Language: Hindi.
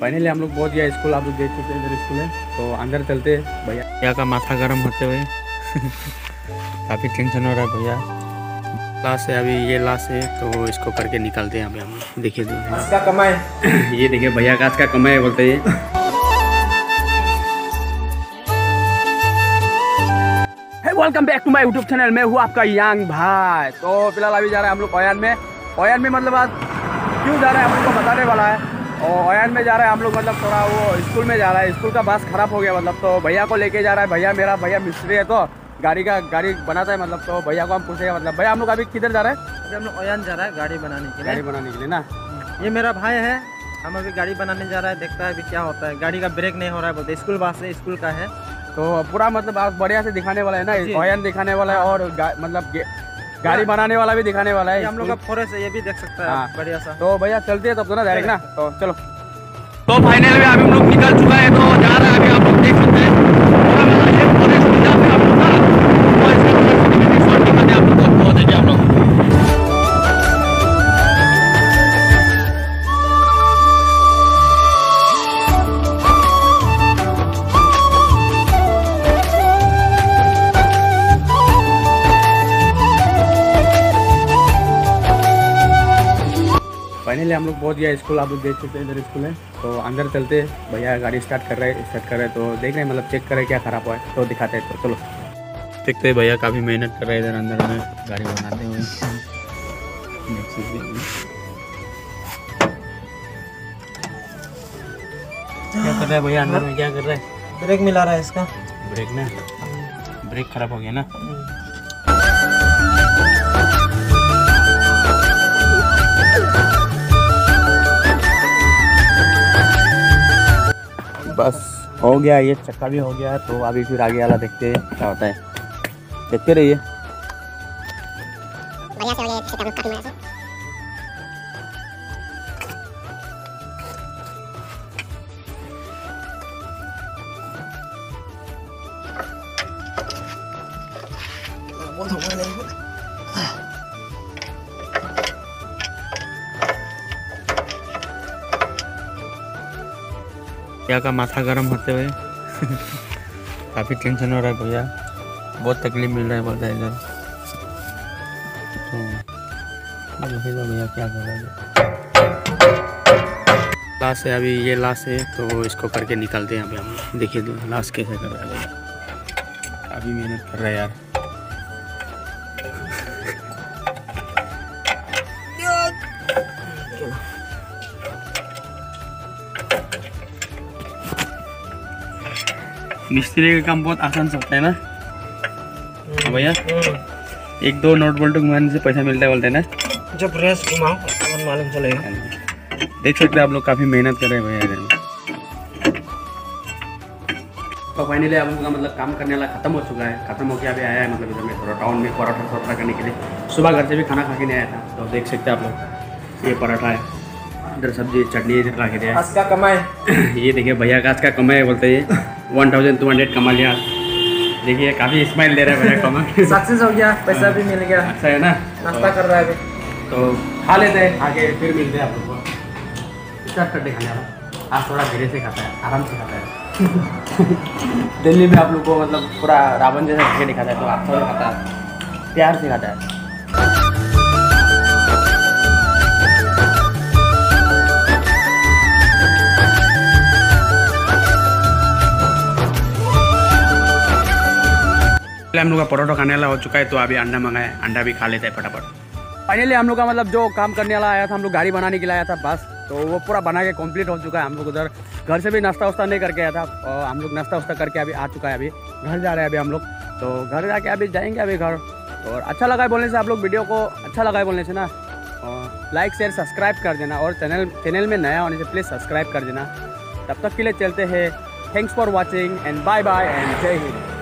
फाइनली हम लोग पहुँच गया स्कूल आप लोग देख चुके हैं इधर स्कूल है। तो अंदर चलते भैया। भैया का माथा गर्म होते हुए। काफ़ी टेंशन हो रहा है भैया। लाश है अभी ये लाश है तो इसको करके निकालते हैं अभी हम। देखिए कमाए ये देखिए भैया का आज का कमाई है बोलते हैं। Welcome back to my YouTube channel मैं हूँ आपका यांग भाई। तो फ़िलहाल अभी जा रहे हैं हम लोग ओयान में। ओयान में मतलब आज क्यों जा रहे हैं हम लोग को बताने वाला है। और ओयान में जा रहे हैं हम लोग मतलब थोड़ा वो स्कूल में जा रहा है। स्कूल का बस खराब हो गया मतलब तो भैया को लेके जा रहा है। भैया मेरा भैया मिस्त्री है तो गाड़ी का गाड़ी बनाता है मतलब तो भैया को हम पूछेंगे मतलब भैया हम लोग अभी किधर जा रहे हैं? अभी हम लोग ओयान जा रहा है गाड़ी बनाने के लिए। गाड़ी बनाने के लिए ना? ये मेरा भाई है हम अभी गाड़ी बनाने जा रहा है देखता है अभी क्या होता है। गाड़ी का ब्रेक नहीं हो रहा है बोलते स्कूल बस है स्कूल का है। तो पूरा मतलब आप बढ़िया से दिखाने वाला है ना। ओयन दिखाने वाला है और मतलब गाड़ी बनाने वाला भी दिखाने वाला है हम लोग का फॉरेस्ट है ये भी देख सकता है हाँ। बढ़िया सा। तो भैया चलते हैं तब तो ना डायरेक्ट ना? तो चलो। तो फाइनल में अभी हम लोग निकल चुका है तो फाइनली हम लोग पहुँच गया स्कूल आप लोग देख चुके हैं इधर स्कूल है। तो अंदर चलते हैं। भैया गाड़ी स्टार्ट कर रहे हैं स्टार्ट कर रहे हैं तो देख रहे हैं मतलब चेक कर रहे हैं क्या खराब हुआ है। तो दिखाते हैं तो चलो। देखते हैं भैया काफ़ी मेहनत कर रहे हैं इधर अंदर में। गाड़ी बनाते हुए। देख सकते क्या कर रहा है भैया अंदर में? क्या कर रहा है? ब्रेक मिला रहा है इसका। ब्रेक ना ब्रेक खराब हो गया ना? बस हो गया ये चक्का भी हो गया तो अभी फिर आगे वाला देखते हैं क्या होता है। देखते रहिए। बढ़िया भैया का माथा गर्म होते हुए। काफ़ी टेंशन हो रहा है भैया। बहुत तकलीफ़ मिल रहा है बोलता इधर। तो तो भैया क्या कर रहा है। लाश है अभी, ये लाश है तो इसको करके निकालते हैं अभी हम। देखिए लाश कैसे कर रहा है अभी मेहनत कर रहा है यार। मिस्त्री का काम बहुत आसान से होता है ना? हाँ भैया। एक दो नोट बोल्ट घुमाने से पैसा मिलता है बोलते हैं ना? जब रेस घुमाओ तब मालूम चलेगा। देख सकते हैं आप लोग काफ़ी मेहनत कर रहे हैं भैया इधर में। तो फाइनली आप लोगों का मतलब काम करने वाला खत्म हो चुका है। खत्म होकर अभी आया है मतलब इधर में थोड़ा टाउन में पराठा पराठा करने के लिए। सुबह घर से भी खाना खा के नहीं आया था। तो देख सकते हैं आप लोग ये पराठा है। इधर सब्ज़ी चटनी इधर ला के दिया है। इसका कमाए ये देखिए भैया का आज का कमाई है बोलते हैं वन थाउज़ेंड टू हंड्रेड कमा लिया। देखिए काफ़ी स्माइल दे रहा है भैया कमा सक्सेस हो गया पैसा भी मिल गया। अच्छा है ना? नाश्ता कर रहा है अभी। तो खा लेते हैं आगे फिर मिलते हैं आप लोग को। स्टार्ट करते खाने वाला। आज थोड़ा धीरे से खाता है आराम से खाता है। दिल्ली में आप लोग को मतलब पूरा रावण जैसा दिखाता है तो आप थोड़ा खाता है प्यार से खाता है। पहले हम लोग का परोठा खाने वाला हो चुका है तो अभी अंडा मंगाए, अंडा भी खा लेते हैं फटाफट। फाइनली हम लोग का मतलब जो काम करने वाला आया था, हम लोग गाड़ी बनाने के लिए आया था, बस। तो वो पूरा बना के कंप्लीट हो चुका है। हम लोग उधर घर से भी नाश्ता वास्ता नहीं करके आया था, और हम लोग नाश्ता वास्ता करके अभी आ चुका है अभी। घर जा रहे हैं अभी हम लोग। तो घर जाके अभी जाएँगे अभी घर। और अच्छा लगा है बोलने से, आप लोग वीडियो को अच्छा लगा है बोलने से ना। और लाइक शेयर सब्सक्राइब कर देना। और चैनल चैनल में नया होने से प्लीज़ सब्सक्राइब कर देना। तब तक के लिए चलते हैं। Thanks for watching and bye bye and जय हिंद